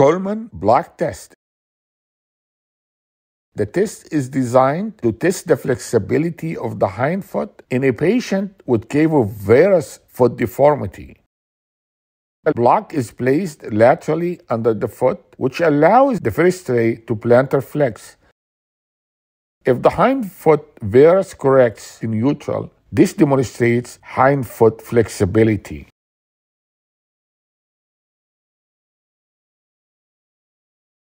Coleman block test. The test is designed to test the flexibility of the hind foot in a patient with cavovarus foot deformity. A block is placed laterally under the foot, which allows the first ray to plantar flex. If the hind foot varus corrects in neutral, this demonstrates hind foot flexibility.